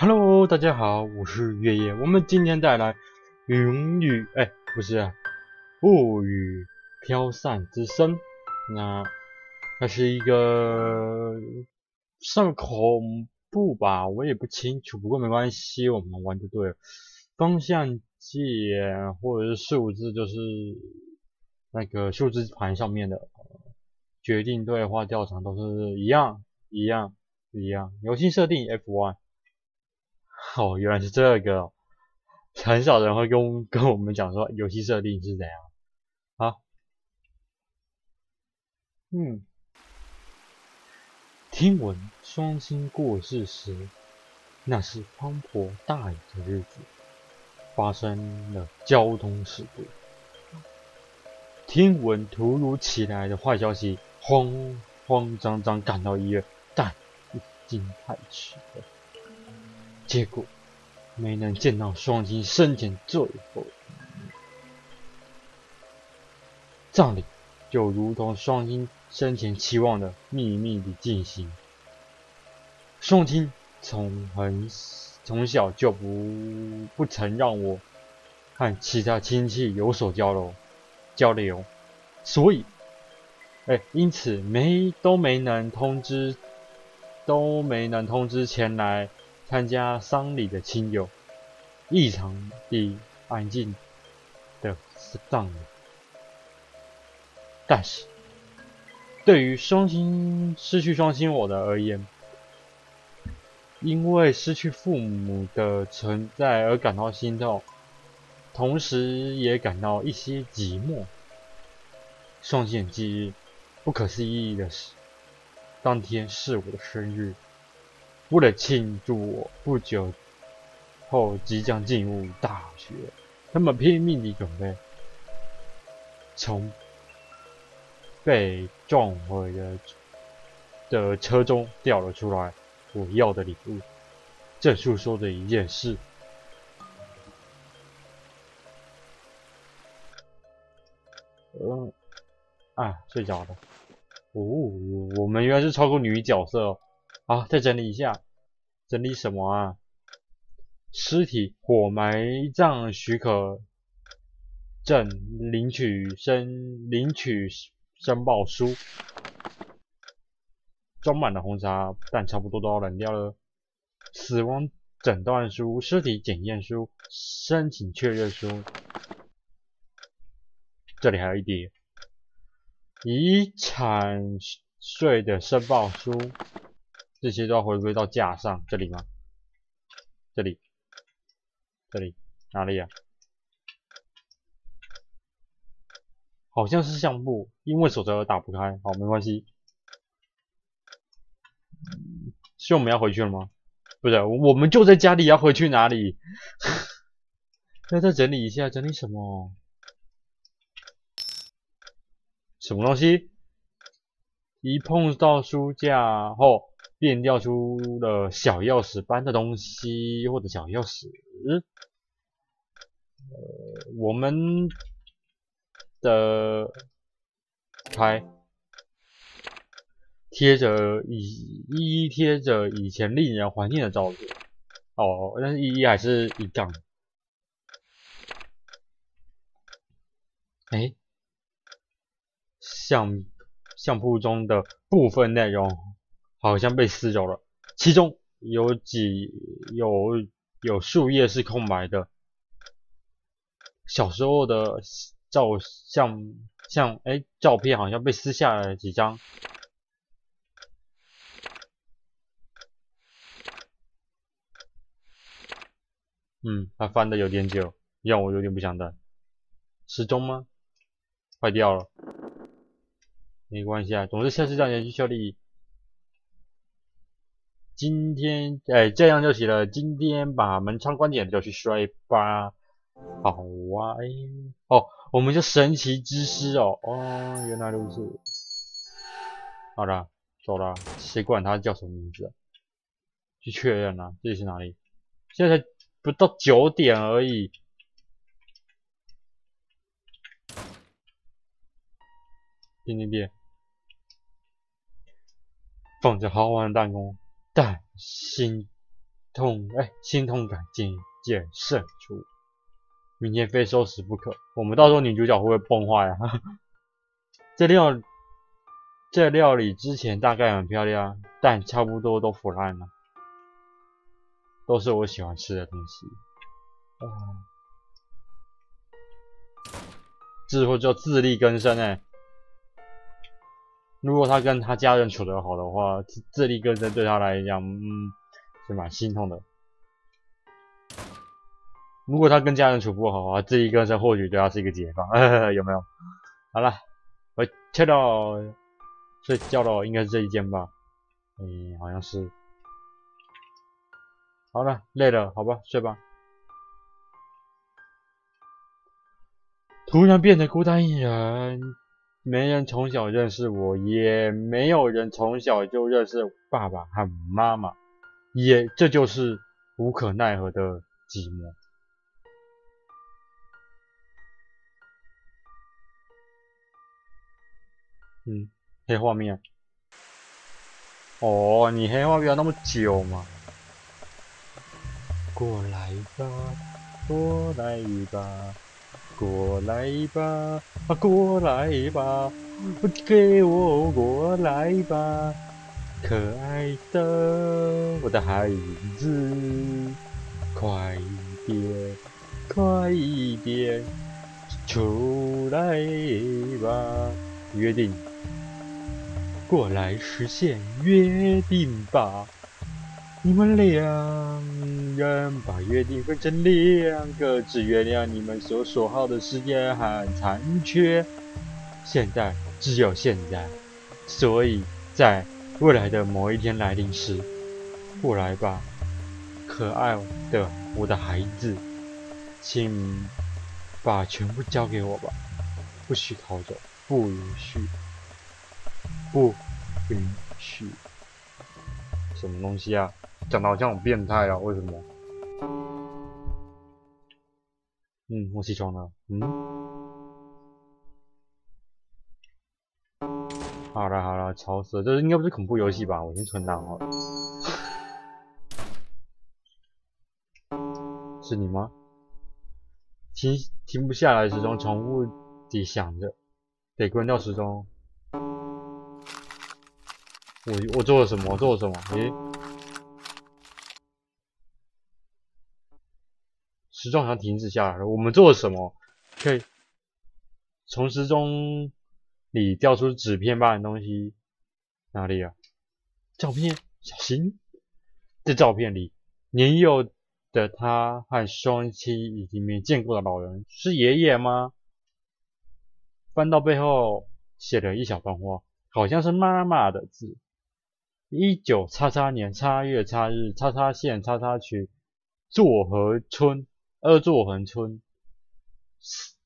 Hello，大家好，我是月夜。我们今天带来云雨，哎，不是，雾雨飘散之声。那那是一个算恐怖吧，我也不清楚。不过没关系，我们玩就对了。方向键或者是数字，就是那个数字盘上面的决定对话调查都是一样，一样，一样。游戏设定 F1。哦，原来是这个，很少人会跟跟我们讲说游戏设定是怎样。啊，嗯，听闻双星过世时，那是滂沱大雨的日子，发生了交通事故。听闻突如其来的坏消息，慌慌张张赶到医院，但已经太迟了。结果没能见到双亲生前最后葬礼，就如同双亲生前期望的秘密地进行。双亲从很从小就不不曾让我和其他亲戚有所交流交流，所以，哎，因此没都没能通知，都没能通知前来。参加丧礼的亲友，异常地安静的葬礼。但是，对于双亲失去双亲我的而言，因为失去父母的存在而感到心痛，同时也感到一些寂寞。双亲忌日，不可思议的是，当天是我的生日。为了庆祝我不久后即将进入大学，他们拼命地准备从被撞毁的的车中掉了出来我要的礼物。这诉说着一件事。嗯，啊，睡着了。哦，我们原来是超过女角色。哦好，再整理一下，整理什么啊？尸体火埋葬许可证领取申领取申报书，装满了红茶，但差不多都要冷掉了。死亡诊断书、尸体检验书、申请确认书，这里还有一叠遗产税的申报书。这些都要回归到架上，这里吗？这里，这里哪里呀？好像是相簿，因为手册打不开，好，没关系。是我们要回去了吗？不是，我们就在家里，要回去哪里？要再整理一下，整理什么？什么东西？一碰到书架后。变调出了小钥匙般的东西，或者小钥匙。呃，我们的开贴着以一一贴着以前令人怀念的照片。哦，但是一一还是一杠。哎，相相簿中的部分内容。好像被撕走了，其中有几有有树叶是空白的。小时候的照相像哎照片好像被撕下来几张。嗯，他翻的有点久，让我有点不想等。时钟吗？坏掉了。没关系啊，总之下次让你去修理。今天哎，这样就行了。今天把门窗关紧就去睡吧。好啊，哎，哦，我们就神奇之师哦，哦，原来如此。好了，走了，谁管他叫什么名字？去确认啊，这里是哪里？现在才不到九点而已。点点点，放着好玩的弹弓。但心痛哎，心痛感渐渐渗出。明天非收拾不可。我们到时候女主角会不会崩坏啊？这料这料理之前大概很漂亮，但差不多都腐烂了。都是我喜欢吃的东西。啊，智慧叫自力更生哎。如果他跟他家人处得好的话，自自力更生对他来讲，嗯，是蛮心痛的。如果他跟家人处不好啊，自力更生或许对他是一个解放，有没有？好了，我切到睡觉了，应该是这一间吧？嗯，好像是。好了，累了，好吧，睡吧。突然变得孤单一人，没人从小认识我，也没有人从小就认识爸爸和妈妈，也这就是无可奈何的寂寞。嗯，黑画面。哦，你黑画面那么久吗？过来吧，过来吧，过来吧，过来吧，给我过来吧，可爱的我的孩子，快一点，快一点，出来吧，约定。过来实现约定吧！你们两人把约定分成两个，只原谅你们所说好的时间很残缺。现在只有现在，所以在未来的某一天来临时，过来吧，可爱的我的孩子，请把全部交给我吧，不许逃走，不允许。不允许！什么东西啊？讲的好像很变态啊？为什么？嗯，我起床了。嗯。好了好了，吵死了！这应该不是恐怖游戏吧？我先存档了。是你吗？停停不下来，时钟重复地响着，得关掉时钟。我我做了什么？做了什么？诶，时钟好像停止下来了。我们做什么？可以从时钟里掉出纸片般的东西。哪里啊？照片，小心！这照片里，年幼的他和双妻以及没见过的老人，是爷爷吗？翻到背后，写了一小段话，好像是妈妈的字。一九叉叉年叉月叉日叉叉县叉叉区作河村二作横村，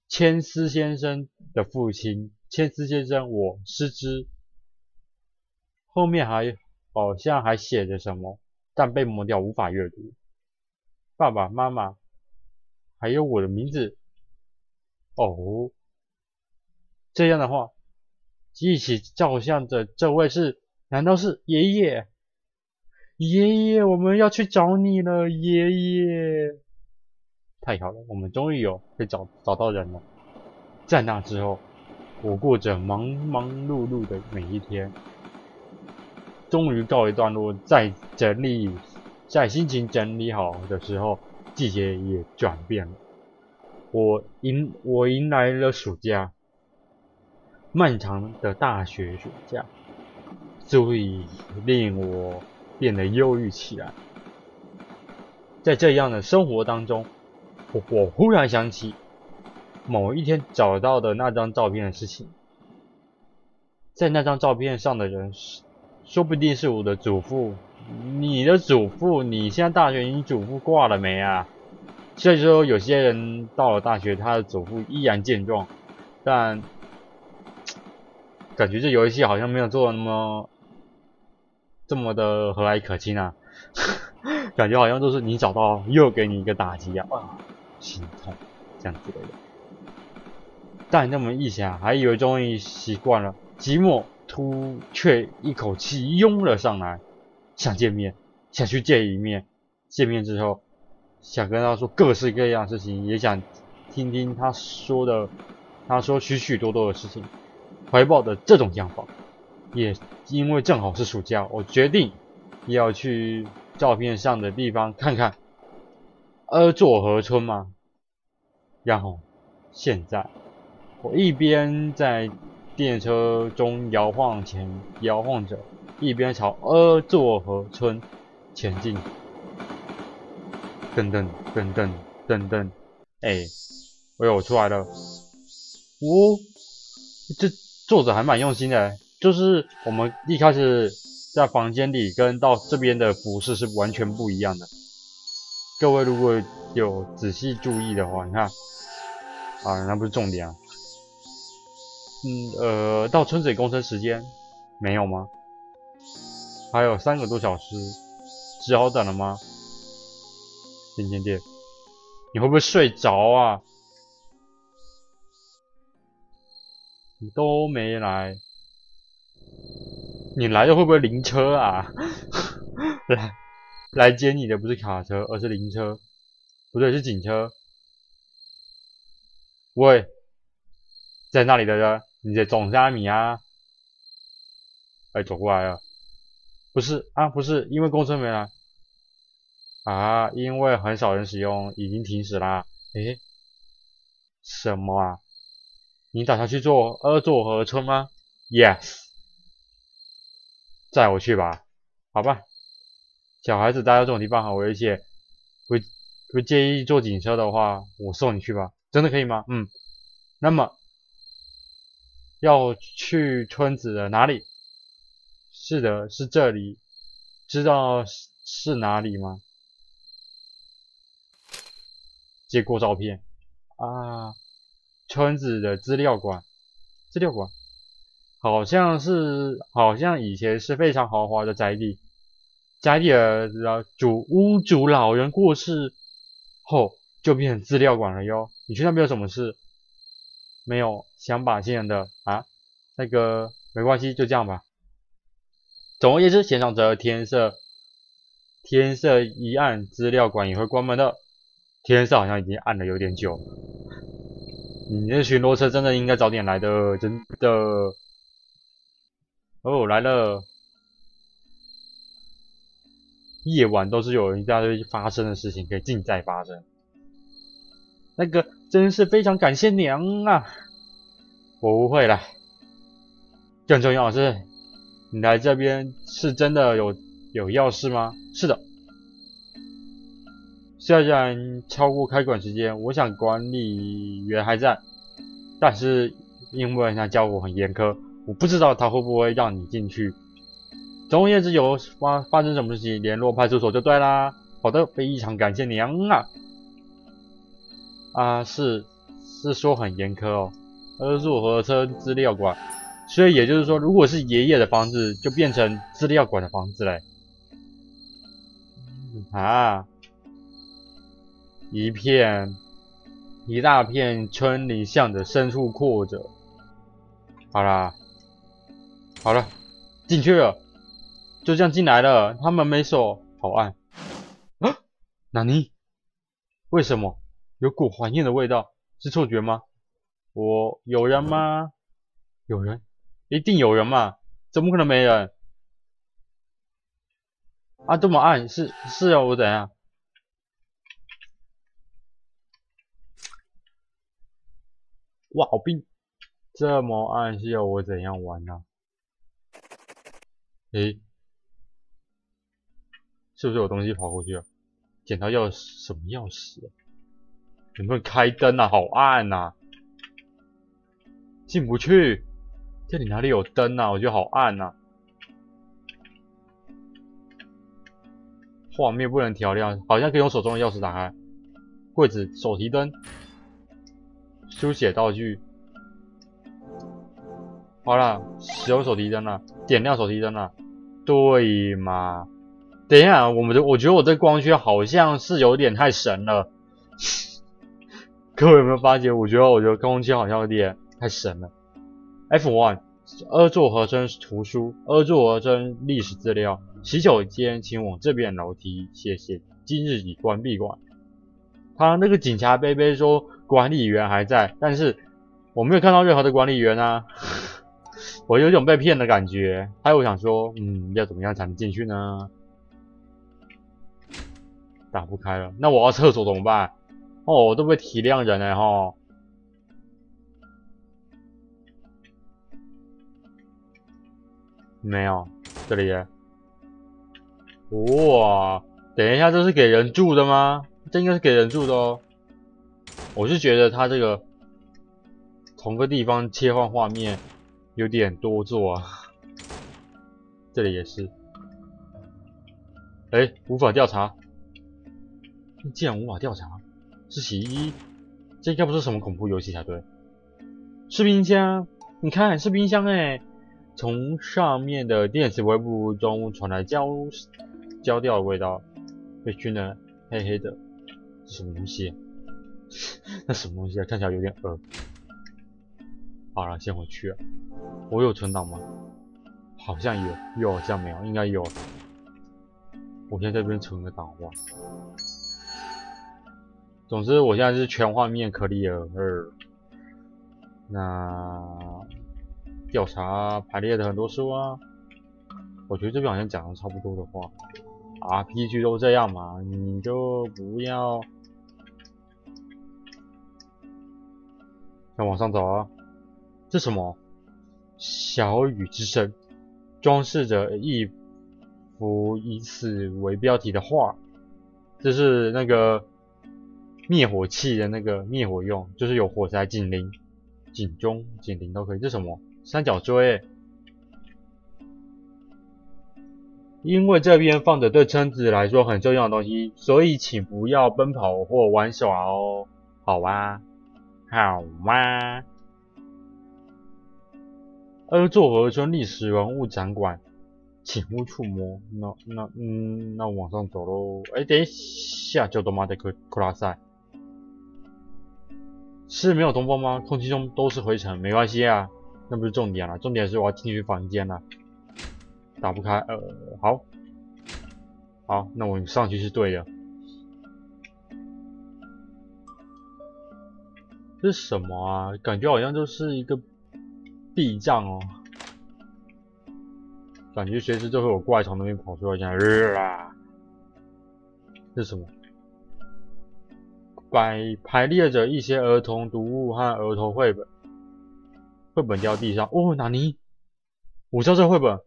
千丝先生的父亲千丝先生，我失之。后面还好像还写着什么，但被抹掉，无法阅读。爸爸妈妈，还有我的名字。哦，这样的话，一起照相的这位是。难道是爷爷？爷爷，我们要去找你了，爷爷！太好了，我们终于有被找找到人了。在那之后，我过着忙忙碌碌的每一天，终于告一段落。在整理，在心情整理好的时候，季节也转变了。我迎我迎来了暑假，漫长的大学暑假。足以令我变得忧郁起来。在这样的生活当中，我忽然想起某一天找到的那张照片的事情。在那张照片上的人，说不定是我的祖父。你的祖父？你现在大学，你祖父挂了没啊？所以说，有些人到了大学，他的祖父依然健壮，但感觉这游戏好像没有做的那么。这么的和蔼可亲啊，感觉好像都是你找到又给你一个打击啊，心痛这样子的人。但那么一想，还以为终于习惯了，寂寞突却一口气涌了上来，想见面，想去见一面，见面之后，想跟他说各式各样的事情，也想听听他说的，他说许许多多的事情，怀抱的这种想法，也因为正好是暑假，我决定要去照片上的地方看看，呃，佐河村嘛。然后现在我一边在电车中摇晃前摇晃着，一边朝呃佐河村前进。噔噔噔噔噔噔，哎，哎呦，我出来了！哦，这作者还蛮用心的，就是我们一开始在房间里跟到这边的服饰是完全不一样的。各位如果有仔细注意的话，你看，啊，那不是重点啊。嗯，呃，到村子里工程时间没有吗？还有三个多小时，只好等了吗？今天店，你会不会睡着啊？你都没来，你来了会不会灵车啊？来 来接你的不是卡车，而是灵车，不对，是警车。喂，在那里的人，你在种虾米啊？哎，走过来了，不是啊，不是，因为公车没来。啊，因为很少人使用，已经停驶啦。诶，什么啊？你打算去坐二座河村吗？Yes，载我去吧。好吧，小孩子待到这种地方很危险，不不介意坐警车的话，我送你去吧。真的可以吗？嗯。那么要去村子的哪里？是的，是这里。知道是哪里吗？接过照片啊，村子的资料馆，资料馆好像是好像以前是非常豪华的宅地，宅地的主屋主老人过世后就变成资料馆了哟。你去那边有什么事？没有想把亲人的啊？那个没关系，就这样吧。总而言之，现场则天色天色一暗，资料馆也会关门的。天色好像已经暗了有点久，你那巡逻车真的应该早点来的，真的。哦，来了。夜晚都是有一大堆发生的事情可以尽在发生。那个真是非常感谢娘啊！我误会了。更重要的是，你来这边是真的有有要事吗？是的。虽然超过开馆时间，我想管理员还在，但是因为他教我很严苛，我不知道他会不会让你进去。总而言之，有发发生什么事情，联络派出所就对啦。好的，非常感谢娘啊！啊，是是说很严苛哦。二入合称资料馆，所以也就是说，如果是爷爷的房子，就变成资料馆的房子嘞。啊。一片，一大片村里向着深处扩着。好啦，好了，进去了，就这样进来了。他们没锁，好暗。啊，纳尼？为什么有股怀念的味道？是错觉吗？我有人吗？有人，一定有人嘛？怎么可能没人？啊，这么暗，是是要我怎样？哇，好冰！这么暗，是要我怎样玩呢？诶，是不是有东西跑过去了？捡到钥？什么钥匙？有没有开灯啊？好暗呐！进不去。这里哪里有灯啊？我觉得好暗呐。画面不能调亮，好像可以用手中的钥匙打开。柜子，手提灯。书写道具，好了，使用手提灯了，点亮手提灯了，对嘛？等一下，我们的我觉得我这光圈好像是有点太神了，各位有没有发觉？我觉得我觉得光圈好像有点太神了。F one，二座合成图书，二座合成历史资料，洗手间请往这边楼梯，谢谢。今日已关闭馆。他那个警察杯杯说管理员还在，但是我没有看到任何的管理员啊，我有种被骗的感觉。还有我想说，嗯，要怎么样才能进去呢？打不开了，那我要厕所怎么办？哦，我都不会体谅人哎哈。没有，这里。哇，等一下，这是给人住的吗？这应该是给人住的哦。我是觉得他这个同个地方切换画面有点多做啊。这里也是。哎，无法调查。竟然无法调查，是洗衣机？这应该不是什么恐怖游戏才对。是冰箱，你看是冰箱哎。从上面的电磁微波中传来焦焦掉的味道，被熏得黑黑的，是什么东西？那什么东西啊？看起来有点恶。好了，先回去了。我有存档吗？好像有，又好像没有，应该有。我先在这边存个档吧。总之，我现在是全画面 clear。那。调查排列的很多书啊，我觉得这边好像讲的差不多的话，RPG 都这样嘛，你就不要再往上走啊。这什么？小雨之声，装饰着一幅以此为标题的画，这是那个灭火器的那个灭火用，就是有火灾警铃、警钟、警铃都可以。这什么？三角锥，因为这边放着对村子来说很重要的东西，所以请不要奔跑或玩耍哦。好哇，好哇。而作河村历史文物展馆，请勿触摸。那那嗯，那往上走喽。哎，等一下，就他妈的克克拉塞，是没有通风吗？空气中都是灰尘，没关系啊。那不是重点了，重点是我要进去房间了，打不开。呃，好，好，那我上去是对的。这是什么啊？感觉好像就是一个壁障哦，感觉随时都会有怪从那边跑出来，像日啊！这是什么？摆排列着一些儿童读物和儿童绘本。绘本掉地上，哦，纳尼？我知道这绘本，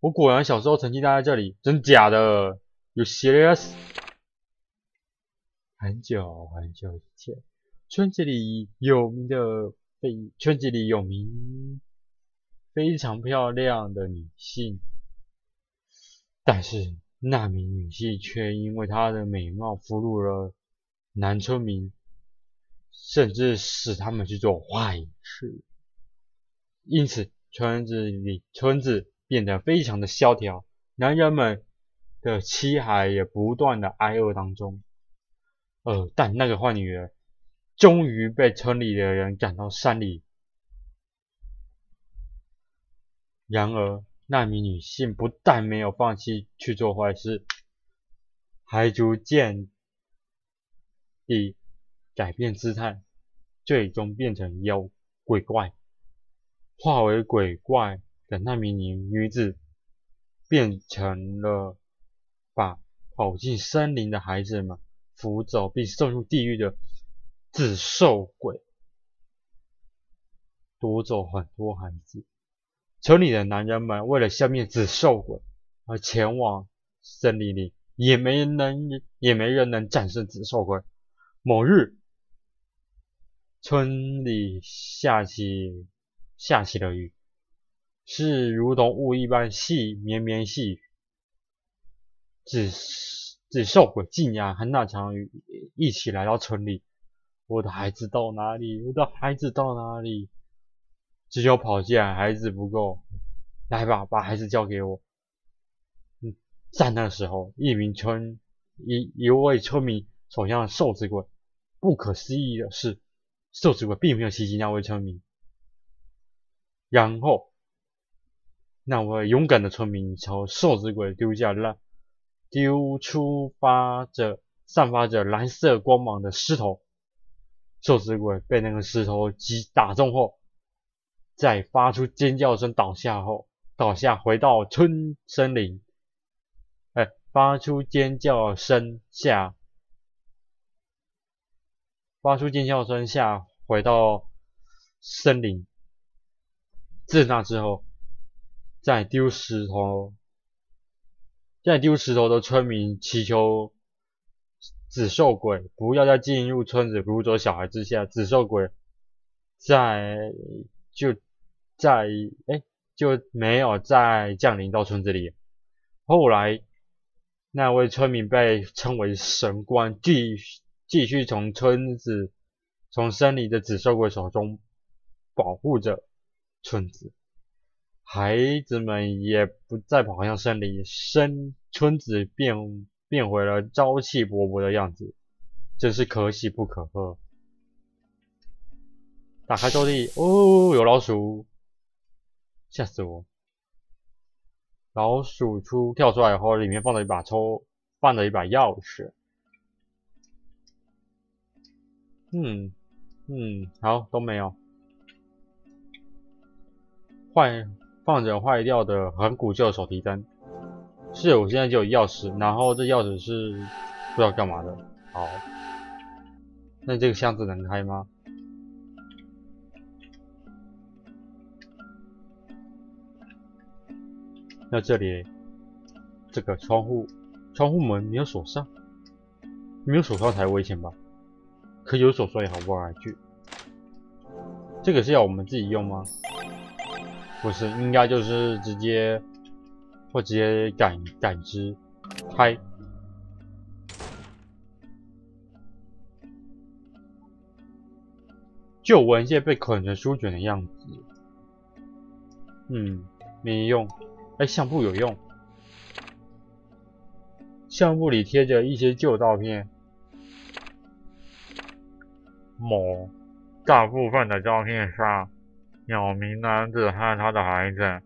我果然小时候曾经待在这里，真假的有 serious？很久很久以前，村子里有名的非村子里有名非常漂亮的女性，但是那名女性却因为她的美貌俘虏了男村民，甚至使他们去做坏事。因此，村子里村子变得非常的萧条，男人们的妻孩也不断的挨饿当中。呃，但那个坏女人终于被村里的人赶到山里。然而，那名女性不但没有放弃去做坏事，还逐渐一改变姿态，最终变成妖鬼怪。化为鬼怪的那名女女子，变成了把跑进森林的孩子们扶走并送入地狱的紫兽鬼，夺走很多孩子。村里的男人们为了消灭紫兽鬼而前往森林里，也没人能也没人能战胜紫兽鬼。某日，村里下起。下起了雨，是如同雾一般细绵绵细雨。紫紫兽鬼竟然和那场雨一起来到村里。我的孩子到哪里？我的孩子到哪里？只有跑进来，孩子不够。来吧，把孩子交给我。嗯，在那时候，一名村一一位村民手向瘦子鬼。不可思议的是，瘦子鬼并没有袭击那位村民。然后，那位勇敢的村民朝瘦子鬼丢下了丢出发着散发着蓝色光芒的石头。瘦子鬼被那个石头击打中后，在发出尖叫声倒下后，倒下回到村森林。哎，发出尖叫声下，发出尖叫声下回到森林。自那之后，在丢石头，在丢石头的村民祈求。紫兽鬼不要再进入村子掳走小孩之下，紫兽鬼在就在哎就没有再降临到村子里。后来那位村民被称为神官，继继续从村子从森林的紫兽鬼手中保护着村子，孩子们也不再跑向森林，森村子变。变回了朝气勃勃的样子，真是可喜不可贺。打开抽屉，哦，有老鼠，吓死我！老鼠出跳出来以后，里面放着一把抽，放着一把钥匙。嗯嗯，好，都没有。坏，放着坏掉的很古旧的手提灯。是，我现在就有钥匙，然后这钥匙是不知道干嘛的。好，那这个箱子能开吗？那这里这个窗户，窗户门没有锁上，没有锁上才危险吧？可有锁上也好不来去。这个是要我们自己用吗？不是，应该就是直接。或直接感感知开，旧文件被捆成书卷的样子。嗯，没用。哎，相簿有用。相簿里贴着一些旧照片，某大部分的照片上，有名男子和他的孩子。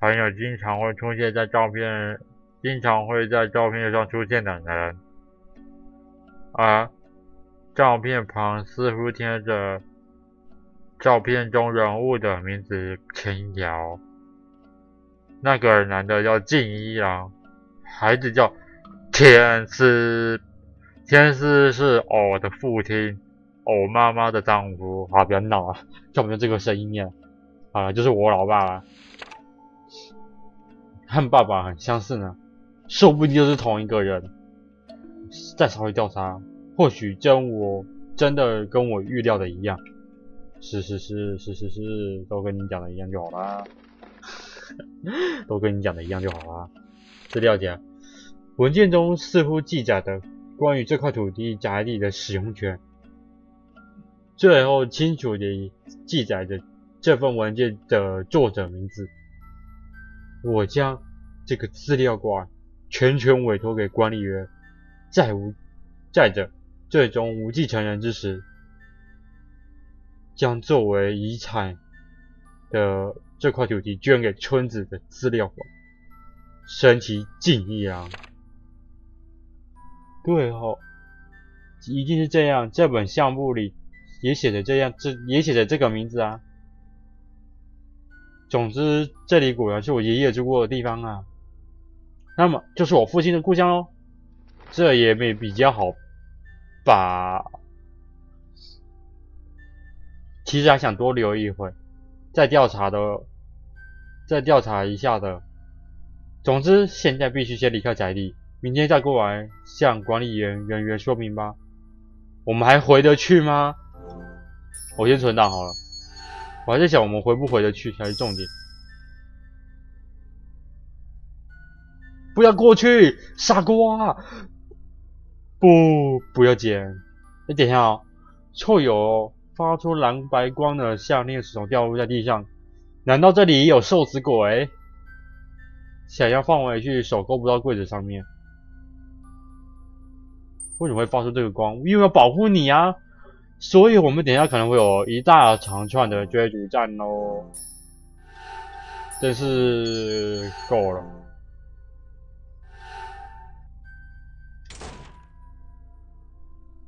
还有经常会出现在照片，经常会在照片上出现的人，而照片旁似乎贴着照片中人物的名字前一条。那个男的叫静一郎，孩子叫天师，天师是我的父亲，我妈妈的丈夫。好，不要闹啊，就没有这个声音念，啊，就是我老爸了。和爸爸很相似呢，说不定就是同一个人。再稍微调查，或许真我真的跟我预料的一样。是是是是是是，都跟你讲的一样就好啦。都跟你讲的一样就好啦。资料夹，文件中似乎记载的关于这块土地宅地的使用权，最后清楚地记载着这份文件的作者名字。我将这个资料馆全权委托给管理员，再无再者，最终无继承人之时，将作为遗产的这块土地捐给村子的资料馆，升其敬意啊！对哦，一定是这样。这本项目里也写着这样，这也写着这个名字啊。总之，这里果然是我爷爷住过的地方啊。那么，就是我父亲的故乡喽。这也没比较好吧？其实还想多留一会，再调查的，再调查一下的。总之，现在必须先离开宅地，明天再过来向管理员人员说明吧。我们还回得去吗？我先存档好了。我还在想，我们回不回得去才是重点。不要过去，傻瓜！不，不要捡。你等一下哦，臭油发出蓝白光的项链始终掉落在地上。难道这里有受死鬼？想要放回去，手够不到柜子上面。为什么会发出这个光？因为要保护你啊！所以我们等下可能会有一大长串的追逐战哦，真是够了。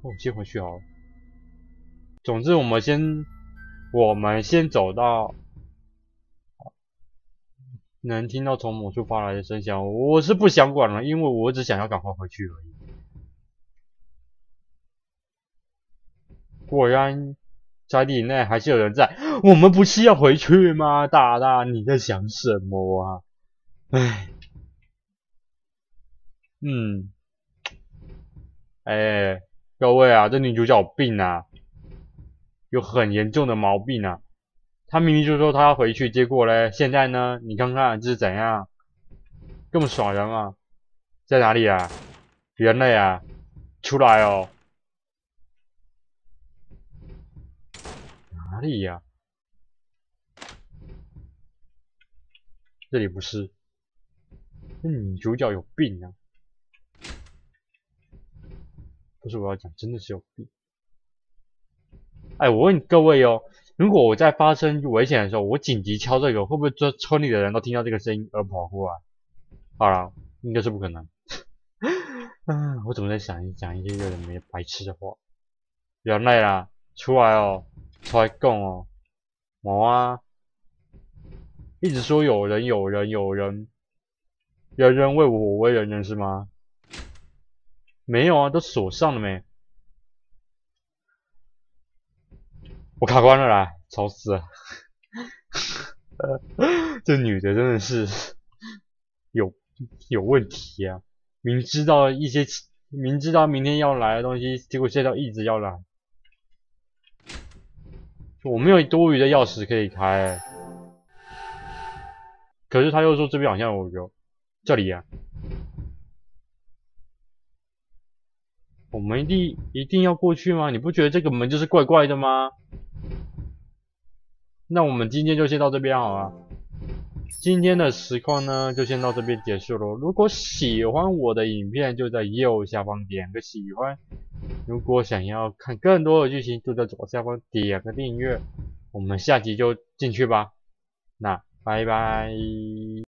我先回去好了。总之，我们先，我们先走到能听到从某处发来的声响。我是不想管了，因为我只想要赶快回去而已。果然，宅邸内还是有人在。我们不是要回去吗？大大，你在想什么啊？唉，嗯，哎，各位啊，这女主角有病啊！有很严重的毛病啊！她明明就说她要回去，结果嘞，现在呢？你看看这是怎样？这么耍人啊？在哪里啊？人类啊？出来哦！哪里呀？这里不是？那女主角有病啊！不是我要讲，真的是有病。哎，我问各位哦，如果我在发生危险的时候，我紧急敲这个，会不会这村里的人都听到这个声音而跑过来？好了，应该是不可能。嗯，我怎么在想一讲一些有点没白痴的话？人类啦，出来哦，出来供哦，冇啊，一直说有人有人有人，人人为我我为人人是吗？没有啊，都锁上了没？我卡关了啦，吵死了！这女的真的是有有问题啊！明知道一些，明知道明天要来的东西，结果现在一直要来。我没有多余的钥匙可以开，可是他又说这边好像有有这里啊。我们一定一定要过去吗？你不觉得这个门就是怪怪的吗？那我们今天就先到这边好了。今天的实况呢，就先到这边结束喽。如果喜欢我的影片，就在右下方点个喜欢。如果想要看更多的剧情，就在左下方点个订阅。我们下集就进去吧。那拜拜。